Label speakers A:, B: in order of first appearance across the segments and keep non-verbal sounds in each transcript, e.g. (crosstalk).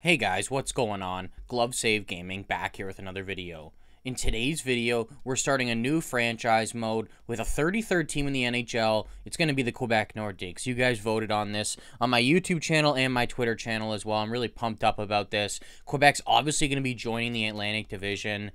A: Hey guys, what's going on? Glove Save Gaming back here with another video. In today's video, we're starting a new franchise mode with a 33rd team in the NHL. It's going to be the Quebec Nordiques. You guys voted on this on my YouTube channel and my Twitter channel as well. I'm really pumped up about this. Quebec's obviously going to be joining the Atlantic Division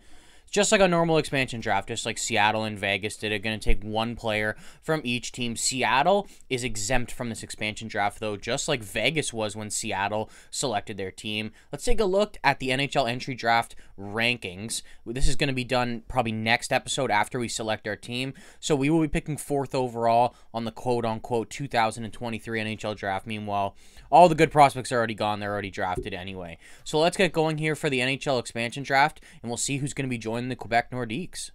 A: just like a normal expansion draft, just like Seattle and Vegas did. Are going to take one player from each team. Seattle is exempt from this expansion draft, though, just like Vegas was when Seattle selected their team. Let's take a look at the NHL entry draft rankings. This is going to be done probably next episode after we select our team. So we will be picking fourth overall on the quote unquote 2023 NHL draft. Meanwhile, all the good prospects are already gone. They're already drafted anyway. So let's get going here for the NHL expansion draft, and we'll see who's going to be joining the Quebec Nordiques.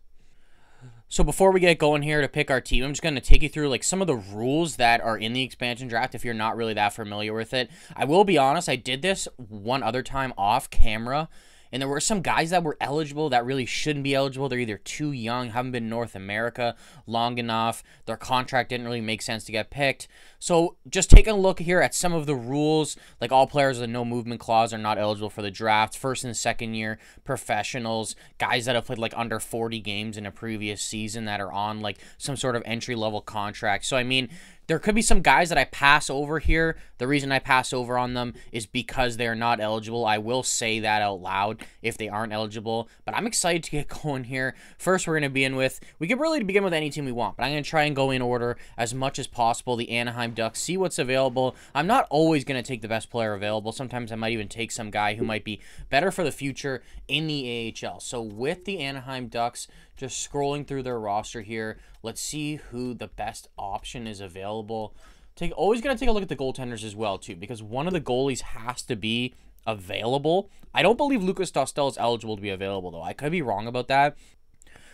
A: So before we get going here to pick our team, I'm just going to take you through like some of the rules that are in the expansion draft if you're not really that familiar with it. I will be honest, I did this one other time off camera and there were some guys that were eligible that really shouldn't be eligible. They're either too young, haven't been North America long enough, their contract didn't really make sense to get picked. So just take a look here at some of the rules, like all players with a no movement clause are not eligible for the draft. First and second year professionals, guys that have played like under 40 games in a previous season that are on like some sort of entry level contract. So I mean, there could be some guys that I pass over here. The reason I pass over on them is because they're not eligible. I will say that out loud if they aren't eligible, but I'm excited to get (laughs) going here. First, we're going to begin with, we could really begin with any team we want, but I'm going to try and go in order as much as possible. The Anaheim Ducks, see what's available. I'm not always going to take the best player available. Sometimes I might even take some guy who might be better for the future in the AHL. So with the Anaheim Ducks, just scrolling through their roster here, let's see who the best option is available. Take always gonna take a look at the goaltenders as well too, because one of the goalies has to be available. I don't believe Lukas Dostal is eligible to be available though. I could be wrong about that.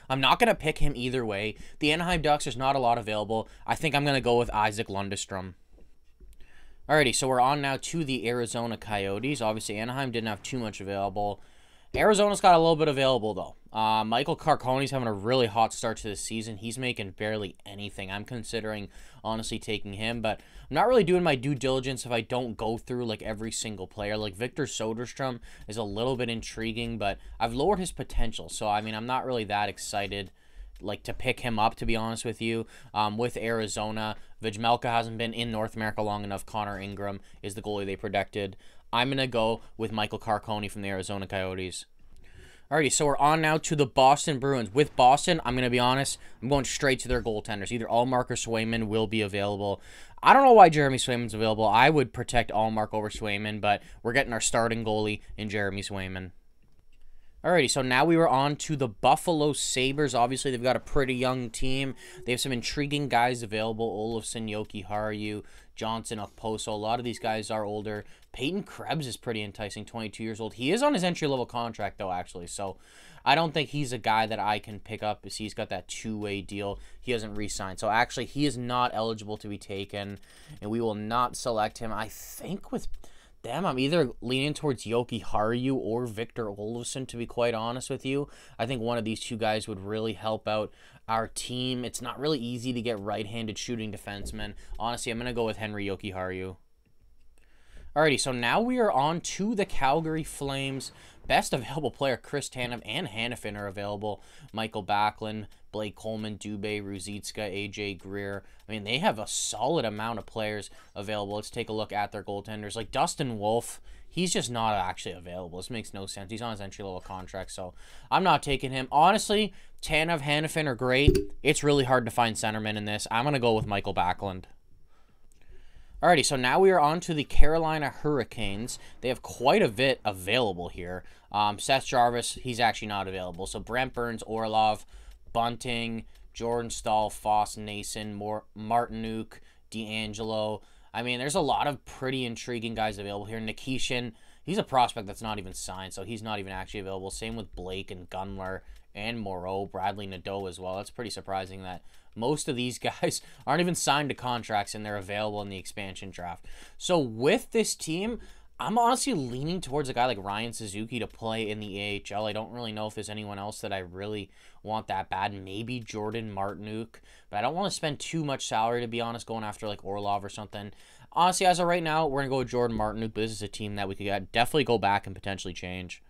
A: I'm not going to pick him either way. The Anaheim Ducks, there's not a lot available. I think I'm going to go with Isaac Lundestrom. Alrighty, so we're on now to the Arizona Coyotes. Obviously, Anaheim didn't have too much available. Arizona's got a little bit available, though. Uh, Michael Carcone's having a really hot start to the season. He's making barely anything. I'm considering, honestly, taking him, but I'm not really doing my due diligence if I don't go through, like, every single player. Like, Victor Soderstrom is a little bit intriguing, but I've lowered his potential, so, I mean, I'm not really that excited like to pick him up to be honest with you um, with arizona Vejmelka hasn't been in north america long enough connor ingram is the goalie they protected I'm going to go with Michael Carcone from the Arizona Coyotes. Alrighty, so we're on now to the Boston Bruins. With Boston, I'm going to be honest, I'm going straight to their goaltenders. Either Ullmark or Swayman will be available. I don't know why Jeremy Swayman's available. I would protect Ullmark over Swayman, but we're getting our starting goalie in Jeremy Swayman. Alrighty, so now we were on to the Buffalo Sabres. Obviously, they've got a pretty young team. They have some intriguing guys available. Olofsson, Jokiharju, Johnson, Okposo. A lot of these guys are older. Peyton Krebs is pretty enticing, 22 years old. He is on his entry-level contract, though, actually. So I don't think he's a guy that I can pick up because he's got that two-way deal. He hasn't re-signed. So actually, he is not eligible to be taken, and we will not select him. I think with them, I'm either leaning towards Jokiharju or Victor Olofsson, to be quite honest with you. I think one of these two guys would really help out our team. It's not really easy to get right-handed shooting defensemen. Honestly, I'm going to go with Henry Jokiharju. Alrighty, so now we are on to the Calgary Flames. Best available player, Chris Tanev and Hanifin are available. Michael Backlund, Blake Coleman, Dubé, Ruzicka, AJ Greer. I mean, they have a solid amount of players available. Let's take a look at their goaltenders. Like Dustin Wolf, he's just not actually available. This makes no sense. He's on his entry level contract, so I'm not taking him. Honestly, Tanev, Hanifin are great. It's really hard to find centermen in this. I'm going to go with Michael Backlund. Alrighty, so now we are on to the Carolina Hurricanes. They have quite a bit available here. Um, Seth Jarvis, he's actually not available. So Brent Burns, Orlov, Bunting, Jordan Staal, Foss, Nason, Martinook, DeAngelo. I mean, there's a lot of pretty intriguing guys available here. Nikishin, he's a prospect that's not even signed, so he's not even actually available. Same with Blake and Gunler and Moreau, Bradley Nadeau as well. That's pretty surprising that most of these (laughs) guys aren't even signed to contracts and they're available in the expansion draft. So with this team, I'm honestly leaning towards a guy like Ryan Suzuki to play in the AHL. I don't really know if there's anyone else that I really want that bad. Maybe Jordan Martinook, but I don't want to spend too much salary to be honest, going after like Orlov or something. Honestly, as of right now, we're going to go with Jordan Martin, but this is a team that we could uh, definitely go back and potentially change.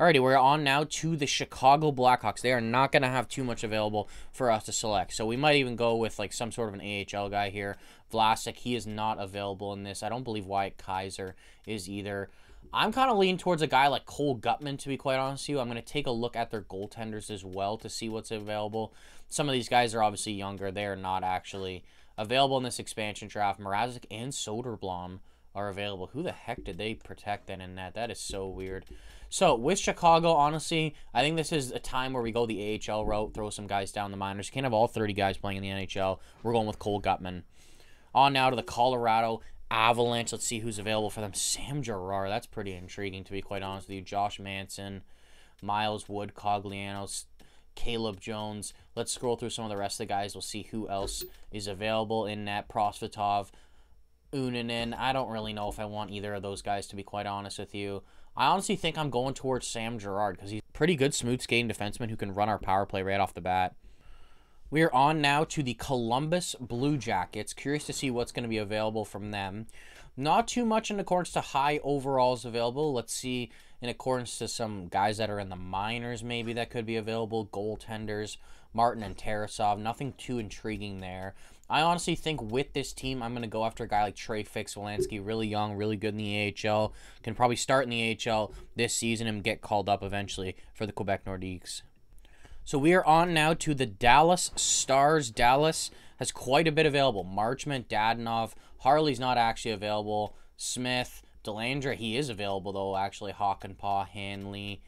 A: Alrighty, we're on now to the Chicago Blackhawks. They are not going to have too much available for us to select. So we might even go with like some sort of an AHL guy here. Vlasic, he is not available in this. I don't believe Wyatt Kaiser is either. I'm kind of leaning towards a guy like Cole Guttman, to be quite honest with you. I'm going to take a look at their goaltenders as well to see what's available. Some of these guys are obviously younger. They are not actually available in this expansion draft. Mrazek and Soderblom are available. Who the heck did they protect that in that? That is so weird. So with Chicago, honestly, I think this is a time where we go the AHL route, throw some guys down the minors. You can't have all 30 guys playing in the NHL. We're going with Cole Guttman. On now to the Colorado Avalanche. Let's see who's available for them. Sam Girard. That's pretty intriguing, to be quite honest with you. Josh Manson, Miles Wood, Cogliano, Caleb Jones. Let's scroll through some of the rest of the guys. We'll see who else is available in that. Prosvetov, Annunen. I don't really know if I want either of those guys, to be quite honest with you. I honestly think I'm going towards Sam Girard because he's a pretty good smooth skating defenseman who can run our power play right off the bat. We are on now to the Columbus Blue Jackets. Curious to see what's going to be available from them. Not too much in accordance to high overalls available. Let's see in accordance to some guys that are in the minors maybe that could be available. Goaltenders, Martin and Tarasov. Nothing too intriguing there. I honestly think with this team, I'm going to go after a guy like Trey Fix-Wolansky, really young, really good in the AHL. Can probably start in the AHL this season and get called up eventually for the Quebec Nordiques. So we are on now to the Dallas Stars. Dallas has quite a bit available. Marchment, Dadonov, Harley's not actually available. Smith, Dellandrea, he is available though, actually. Hakanpää, Hanley,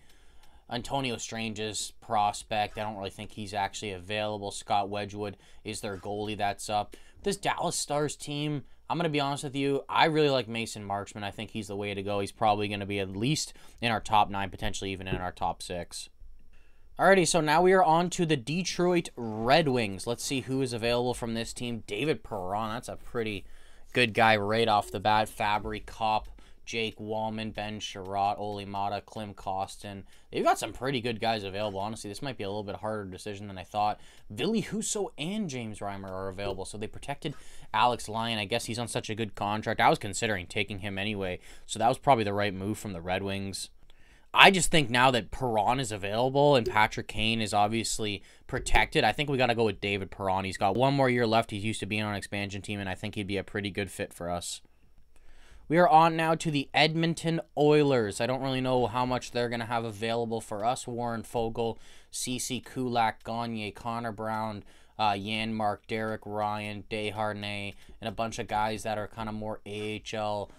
A: Antonio Stranges prospect. I don't really think he's actually available. Scott Wedgewood is their goalie that's up. This Dallas Stars team, I'm going to be honest with you, I really like Mason Marchment. I think he's the way to go. He's probably going to be at least in our top nine, potentially even in our top six. Alrighty, so now we are on to the Detroit Red Wings. Let's see who is available from this team. David Perron, that's a pretty good guy right off the bat. Fabbri, Copp, Jake Walman, Ben Chiarot, Olli Maatta, Klim Kostin. They've got some pretty good guys available. Honestly, this might be a little bit harder decision than I thought. Ville Husso and James Reimer are available, so they protected Alex Lyon. I guess he's on such a good contract. I was considering taking him anyway, so that was probably the right move from the Red Wings. I just think now that Perron is available and Patrick Kane is obviously protected, I think we got to go with David Perron. He's got one more year left. He's used to being on an expansion team, and I think he'd be a pretty good fit for us. We are on now to the Edmonton Oilers. I don't really know how much they're going to have available for us. Warren Foegele, Ceci Kulak, Gagne, Connor Brown, uh, Janmark, Derek Ryan, Desharnais, and a bunch of guys that are kind of more AHL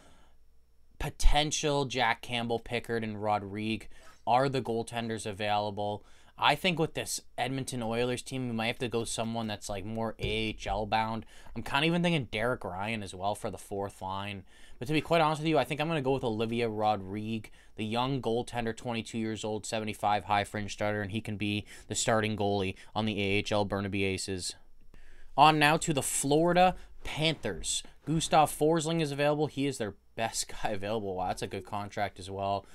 A: potential. Jack Campbell, Pickard, and Rodrigue are the goaltenders available. I think with this Edmonton Oilers team, we might have to go someone that's like more AHL bound. I'm kind of even thinking Derek Ryan as well for the fourth line. But to be quite honest with you, I think I'm going to go with Olivier Rodrigue, the young goaltender, 22 years old, 75 high fringe starter, and he can be the starting goalie on the AHL Burnaby Aces. On now to the Florida Panthers. Gustav Forsling is available. He is their best (laughs) guy available. Wow, that's a good contract as well.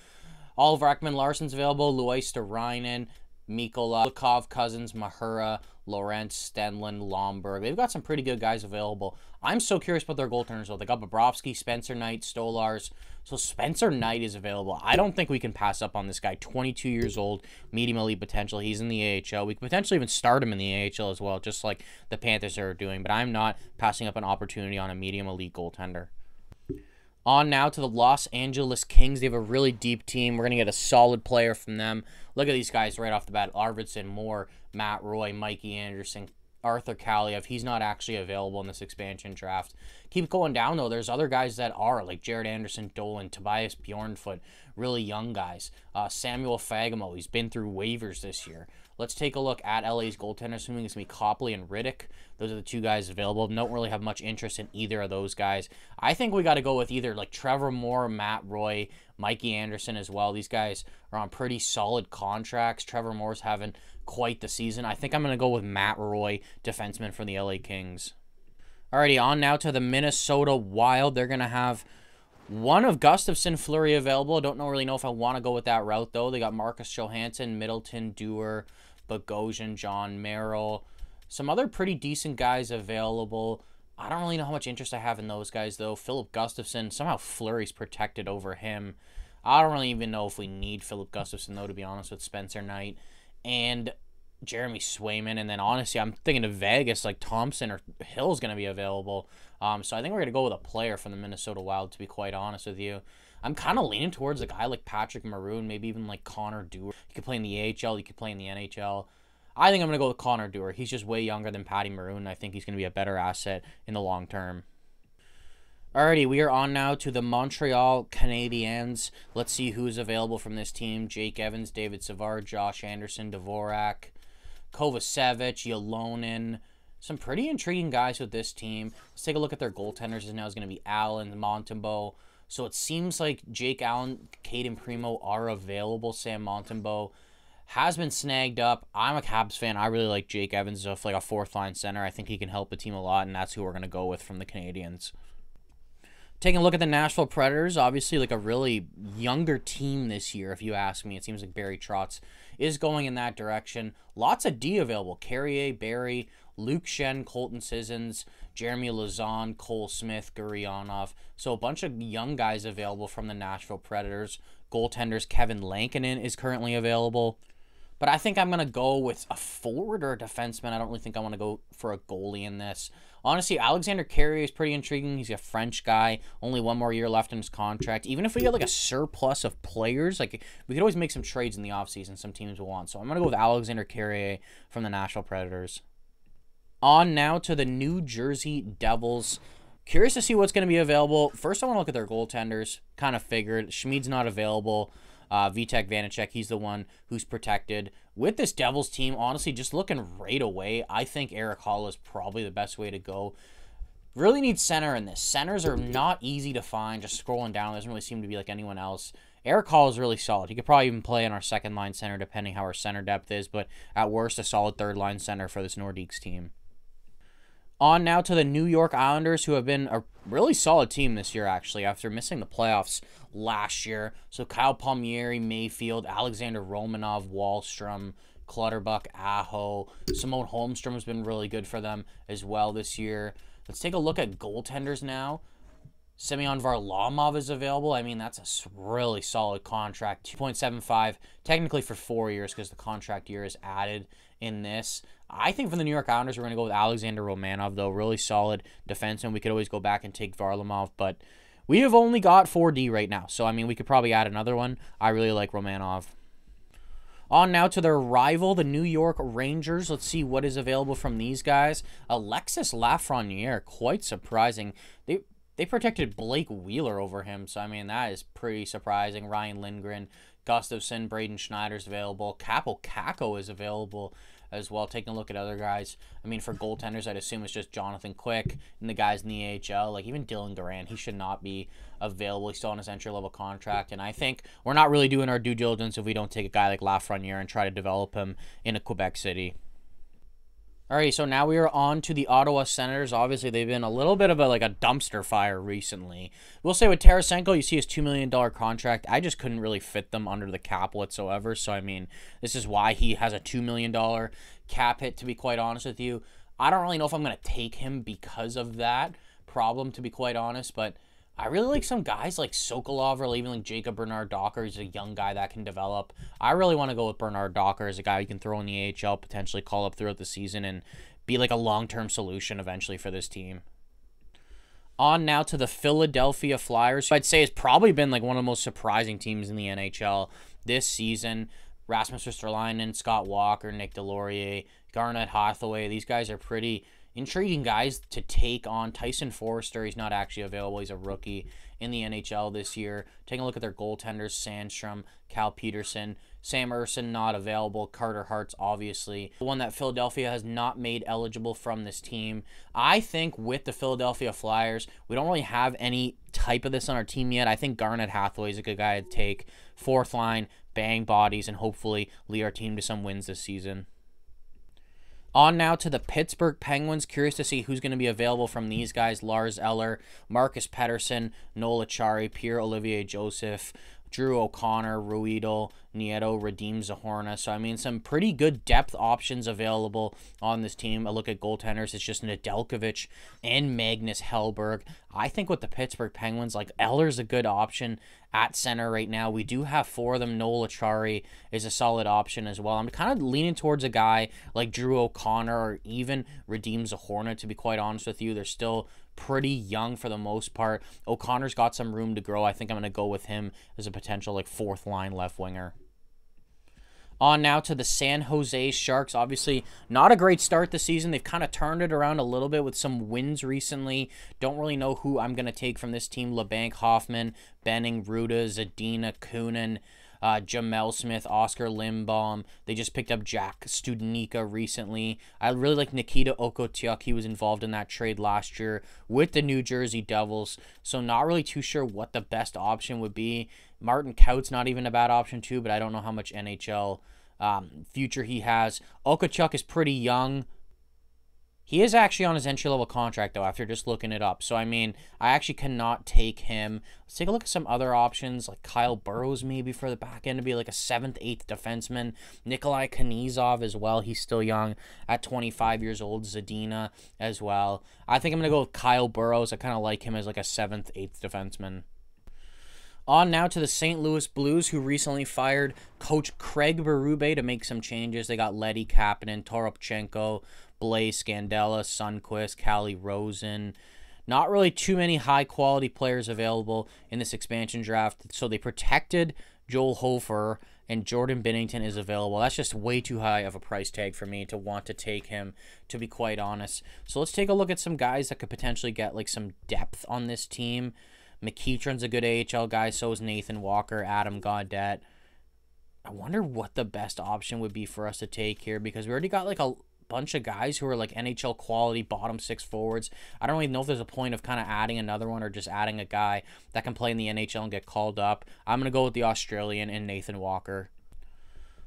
A: Oliver Ekman-Larsson's available. Luostarinen, Mikkola, Likov, Cousins, Mahura, Lawrence, Stenlund, Lomberg. They've got some pretty good guys available. I'm so curious about their goaltenders, though. They got Bobrovsky, Spencer Knight, Stolarz. So Spencer Knight is available. I don't think we can pass up on this guy. 22 years old, medium elite potential. He's in the AHL. We could potentially even start him in the AHL as well, just like the Panthers are doing. But I'm not passing up an opportunity on a medium elite goaltender. On now to the Los Angeles Kings. They have a really deep team. We're going to get a solid player from them. Look at these guys right off the bat. Arvidsson, Moore, Matt Roy, Mikey Anderson, Arthur Kaliyev. He's not actually available in this expansion draft. Keep going down, though. There's other guys that are, like Jared Anderson, Dolan, Tobias Bjornfot, really young guys. Uh, Samuel Fagemo, he's been through waivers this year. Let's take a look at LA's goaltender, assuming it's going to be Copley and Rittich. Those are the two guys available. Don't really have much interest in either of those guys. I think we got to go with either like Trevor Moore, Matt Roy, Mikey Anderson as well. These guys are on pretty solid contracts. Trevor Moore's having quite the season. I think I'm going to go with Matt Roy, defenseman for the LA Kings. Alrighty, on now to the Minnesota Wild. They're going to have one of Gustavsson Fleury available. Don't know really know if I want to go with that route though. They got Marcus Johansson, Middleton, Dewar, Bogosian, John Merrill. Some other pretty decent guys available. I don't really know how much interest I have in those guys, though. Filip Gustavsson, somehow Fleury's protected over him. I don't really even know if we need Filip Gustavsson though, to be honest, with Spencer Knight. And Jeremy Swayman. And then, honestly, I'm thinking of Vegas, like Thompson or Hill's going to be available. Um, so I think we're going to go with a player from the Minnesota Wild, to be quite honest with you. I'm kind of leaning towards a guy like Patrick Maroon, maybe even like Connor Dewar. He could play in the AHL, he could play in the NHL. I think I'm going to go with Connor Dewar. He's just way younger than Patty Maroon. I think he's going to be a better asset in the long term. Alrighty, we are on now to the Montreal Canadiens. Let's see who's available from this team. Jake Evans, David Savard, Josh Anderson, Dvorak, Kovacevic, Ylonen. Some pretty intriguing guys with this team. Let's take a look at their goaltenders. Now is going to be Allen, Montembeault. So it seems like Jake Allen, Cayden Primeau are available. Sam Montembeault has been snagged up. I'm a Caps fan. I really like Jake Evans as like a fourth line center. I think he can help the team a lot, and that's who we're going to go with from the Canadiens. Taking a look at the Nashville Predators, obviously like a really younger team this year, if you ask me. It seems like Barry Trotz is going in that direction. Lots of D available. Carrier, Barrie, Luke Schenn, Colton Sissons, Jeremy Lauzon, Cole Smith, Gurianov. So a bunch of young guys available from the Nashville Predators. Goaltenders Kevin Lankinen is currently available. But I think I'm going to go with a forward or a defenseman. I don't really think I want to go for a goalie in this. Honestly, Alexander Carrier is pretty intriguing. He's a French guy, only one more year left in his contract. Even if we get like a surplus of players, like we could always make some trades in the offseason some teams will want. So I'm going to go with Alexander Carrier from the Nashville Predators. On now to the New Jersey Devils. Curious to see what's going to be available. First, I want to look at their goaltenders. Kind of figured Schmid's not available. Uh, Vitek Vanacek, he's the one who's protected. With this Devils team, honestly, just looking right away, I think Eric Haula is probably the best way to go. Really need center in this. Centers are not easy to find. Just scrolling down, doesn't really seem to be like anyone else. Eric Haula is really solid. He could probably even play in our second line center, depending how our center depth is. But at worst, a solid third line center for this Nordiques team. On now to the New York Islanders, who have been a really solid team this year, actually, after missing the playoffs last year. So Kyle Palmieri, Mayfield, Alexander Romanov, Wahlstrom, Clutterbuck, Aho. Simon Holmstrom has been really good for them as well this year. Let's take a look at goaltenders now. Semyon Varlamov is available. I mean, that's a really solid contract. 2.75, technically for four years because the contract year is added in this. I think for the New York Islanders, we're going to go with Alexander Romanov, though. Really solid defenseman. We could always go back and take Varlamov, but we have only got 4D right now. So, I mean, we could probably add another one. I really like Romanov. On now to their rival, the New York Rangers. Let's see what is available from these guys. Alexis Lafreniere, quite surprising. They they protected Blake Wheeler over him, so I mean that is pretty surprising. Ryan Lindgren, Gustafsson, Braden Schneider's available. Kaapo Kakko is available as well. Taking a look at other guys. I mean, for goaltenders, I'd assume it's just Jonathan Quick and the guys in the AHL. Like even Dylan Garand, he should not be available. He's still on his entry level contract, and I think we're not really doing our due diligence if we don't take a guy like Lafreniere and try to develop him in a Quebec City. All right, so now we are on to the Ottawa Senators. Obviously, they've been a little bit of a like a dumpster fire recently. We'll say with Tarasenko, you see his two million dollar contract. I just couldn't really fit them under the cap whatsoever. So I mean, this is why he has a two million dollar cap hit. To be quite honest with you, I don't really know if I'm gonna take him because of that problem. To be quite honest, but I really like some guys like Sokolov or even like Jacob Bernard Docker. He's a young guy that can develop. I really want to go with Bernard Docker as a guy you can throw in the AHL, potentially call up throughout the season and be like a long term solution eventually for this team. On now to the Philadelphia Flyers. I'd say it's probably been like one of the most surprising teams in the NHL this season. Rasmus Ristolainen, Scott Walker, Nick Deslauriers, Garnet Hathaway. These guys are pretty intriguing guys to take on. Tyson Foerster, he's not actually available. He's a rookie in the NHL this year. Taking a look at their goaltenders, Sandstrom, Cal Petersen, Sam Ersson not available. Carter Hart's obviously the one that Philadelphia has not made eligible from this team. I think with the Philadelphia Flyers, we don't really have any type of this on our team yet. I think Garnet Hathaway is a good guy to take. Fourth line, bang bodies, and hopefully lead our team to some wins this season. On now to the Pittsburgh Penguins. Curious to see who's going to be available from these guys. Lars Eller, Marcus Pettersson, Noel Acciari, Pierre Olivier Joseph, Drew O'Connor, Ruhwedel, Nieto, Radim Zohorna. So, I mean, some pretty good depth options available on this team. A look at goaltenders, it's just Nedeljkovic and Magnus Hellberg. I think with the Pittsburgh Penguins, like, Eller's a good option at center right now. We do have four of them. Noel Acciari is a solid option as well. I'm kind of leaning towards a guy like Drew O'Connor or even Radim Zohorna, to be quite honest with you. They're still pretty young for the most part. O'Connor's got some room to grow. I think I'm going to go with him as a potential like fourth line left winger. On now to the San Jose Sharks. Obviously, not a great start this season. They've kind of turned it around a little bit with some wins recently. Don't really know who I'm going to take from this team. Labanc, Hoffman, Benning, Rutta, Zadina, Kunin uh, Gemel Smith, Oscar Lindblom. They just picked up Jack Studnicka recently. I really like Nikita Okhotyuk. He was involved in that trade last year with the New Jersey Devils. So not really too sure what the best option would be. Martin Kaut's not even a bad option too, but I don't know how much NHL um, future he has. Okhotyuk is pretty young. He is actually on his entry level contract though, after just looking it up. So I mean, I actually cannot take him. Let's take a look at some other options, like Kyle Burroughs maybe for the back end to be like a seventh, eighth defenseman. Nikolai Knyzhov as well. He's still young at 25 years old. Zadina as well. I think I'm gonna go with Kyle Burroughs. I kind of like him as like a seventh, eighth defenseman. On now to the St. Louis Blues, who recently fired coach Craig Berube to make some changes. They got Letty Kapanen, Toropchenko, Blaze Scandella, Sundqvist, Calle Rosen. Not really too many high quality players available in this expansion draft, so they protected Joel Hofer and Jordan Binnington is available. That's just way too high of a price tag for me to want to take him, to be quite honest. So let's take a look at some guys that could potentially get like some depth on this team. McEachern's a good AHL guy, so is Nathan Walker, Adam Gaudette. I wonder what the best option would be for us to take here because we already got like a bunch of guys who are like NHL quality bottom six forwards. I don't even know if there's a point of kind of adding another one or just adding a guy that can play in the NHL and get called up. I'm going to go with the Australian and Nathan Walker.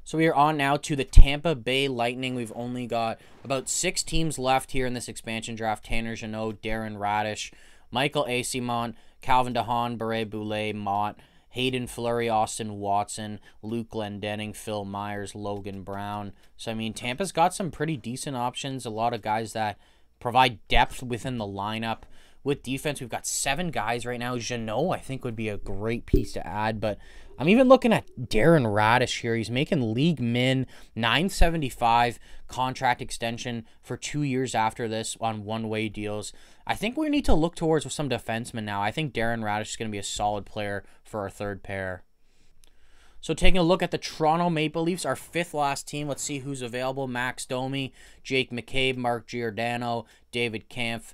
A: So we are on now to the Tampa Bay Lightning. We've only got about six teams left here in this expansion draft. Tanner Jeannot, Darren Raddysh, Michael Eyssimont, Calvin DeHaan, Beret Boulay, Mott, Haydn Fleury, Austin Watson, Luke Glendening, Phil Myers, Logan Brown. So, I mean, Tampa's got some pretty decent options. A lot of guys that provide depth within the lineup. With defense, we've got seven guys right now. Jeannot, I think, would be a great piece to add, but I'm even looking at Darren Raddysh here. He's making league min 975 contract extension for two years after this on one way deals. I think we need to look towards some defensemen now. I think Darren Raddysh is going to be a solid player for our third pair. So taking a look at the Toronto Maple Leafs, our fifth last team. Let's see who's available. Max Domi, Jake McCabe, Mark Giordano, David Kampf,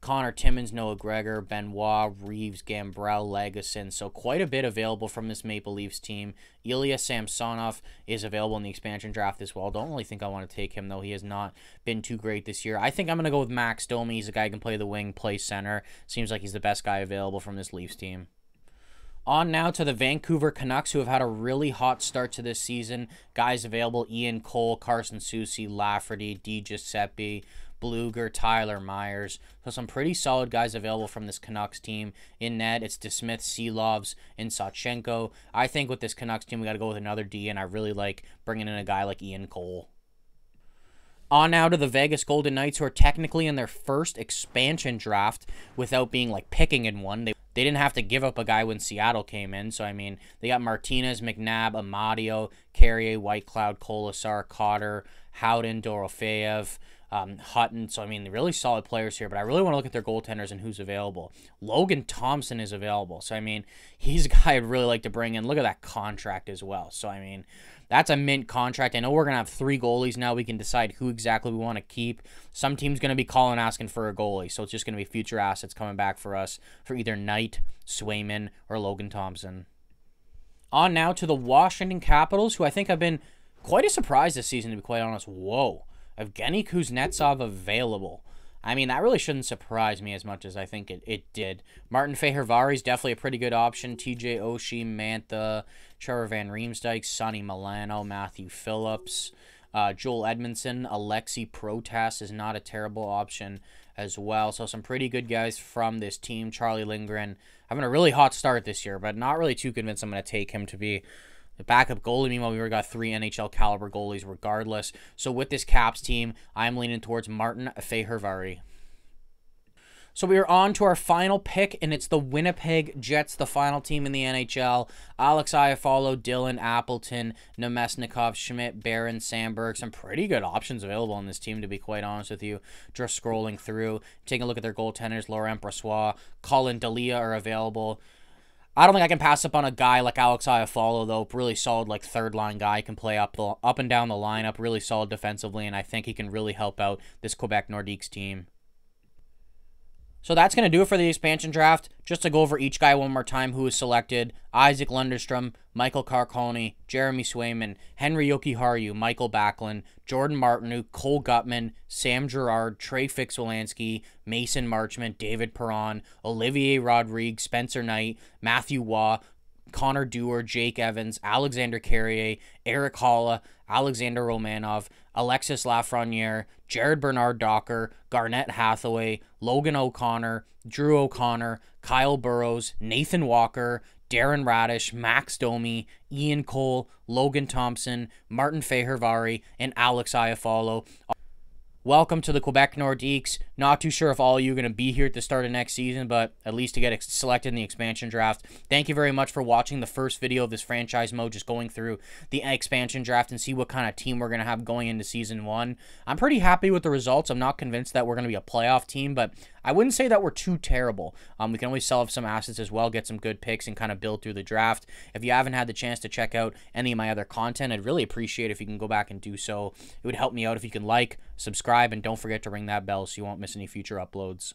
A: Connor Timmins, Noah Gregor, Benoit, Reeves, Gambrell, Lagesson. So quite a bit available from this Maple Leafs team. Ilya Samsonov is available in the expansion draft as well. Don't really think I want to take him, though. He has not been too great this year. I think I'm going to go with Max Domi. He's a guy who can play the wing, play center. Seems like he's the best guy available from this Leafs team. On now to the Vancouver Canucks, who have had a really hot start to this season. Guys available Ian Cole, Carson Soucy, Lafferty, Di Giuseppe, Blueger, Tyler Myers. So some pretty solid guys available from this Canucks team. In net, it's DeSmith, Silovs, and Sawchenko. I think with this Canucks team, we got to go with another D, and I really like bringing in a guy like Ian Cole. On now to the Vegas Golden Knights, who are technically in their first expansion draft without being like picking in one. They they didn't have to give up a guy when Seattle came in. So, I mean, they got Martinez, McNabb, Amadio, Carrier, Whitecloud, Kolesar, Cotter, Howden, Dorofeyev, um, Hutton. So, I mean, really solid players here, but I really want to look at their goaltenders and who's available. Logan Thompson is available. So, I mean, he's a guy (laughs) I'd really like to bring in. Look at that contract as well. So, I mean, that's a mint contract. I know we're going to have three goalies now. We can decide who exactly we want to keep. Some team's going to be calling asking for a goalie. So, it's just going to be future assets coming back for us for either Knight, Swayman, or Logan Thompson. On now to the Washington Capitals, who I think have been quite a surprise this season, to be quite honest. Whoa. Evgeny Kuznetsov available. I mean, that really shouldn't surprise me as much as I think it, it did. Martin Fehervary is definitely a pretty good option. TJ Oshie, Mantha, Trevor Van Riemsdyk, Sonny Milano, Matthew Phillips, uh, Joel Edmondson, Alexi Protas is not a terrible option as well. So some pretty good guys from this team. Charlie Lindgren having a really hot start this year, but not really too convinced I'm going to take him to be the backup goalie. Meanwhile, we already got three NHL caliber goalies regardless. So with this Caps team, I'm leaning towards Martin Fehervary. So we are on to our final pick, and it's the Winnipeg Jets, the final team in the NHL. Alex Iafallo, Dylan Appleton, Namestnikov, Schmidt, Barron, Samberg. Some pretty good options available on this team, to be quite honest with you. Just scrolling through, taking a look at their goaltenders. Laurent Brossoit, Collin Delia are available. I don't think I can pass up on a guy like Alex Iafallo, though. Really solid, like third line guy, can play up the up and down the lineup. Really solid defensively, and I think he can really help out this Quebec Nordiques team. So that's going to do it for the expansion draft. Just to go over each guy one more time who was selected Isaac Lundeström, Michael Carcone, Jeremy Swayman, Henry Jokiharju, Michael Backlund, Jordan Martinook, Cole Guttman, Sam Girard, Trey Fix-Wolansky, Mason Marchment, David Perron, Olivier Rodrigue, Spencer Knight, Matthew Waugh, Connor Dewar, Jake Evans, Alexander Carrier, Eric Haula, Alexander Romanov, Alexis Lafreniere, Jared Bernard Docker, Garnet Hathaway, Logan O'Connor, Drew O'Connor, Kyle Burroughs, Nathan Walker, Darren Raddysh, Max Domi, Ian Cole, Logan Thompson, Martin Fehervary, and Alex Iafallo. Welcome to the Quebec Nordiques. Not too sure if all of you are going to be here at the start of next season, but at least to get selected in the expansion draft. Thank you very much for watching the first video of this franchise mode, just going through the expansion draft and see what kind of team we're going to have going into season one. I'm pretty happy with the results. I'm not convinced that we're going to be a playoff team, but I wouldn't say that we're too terrible. Um, we can always sell off some assets as well, get some good picks, and kind of build through the draft. If you haven't had the chance to check out any of my other content, I'd really appreciate if you can go back and do so. It would help me out if you can like, subscribe, and don't forget to ring that bell so you won't miss any future uploads.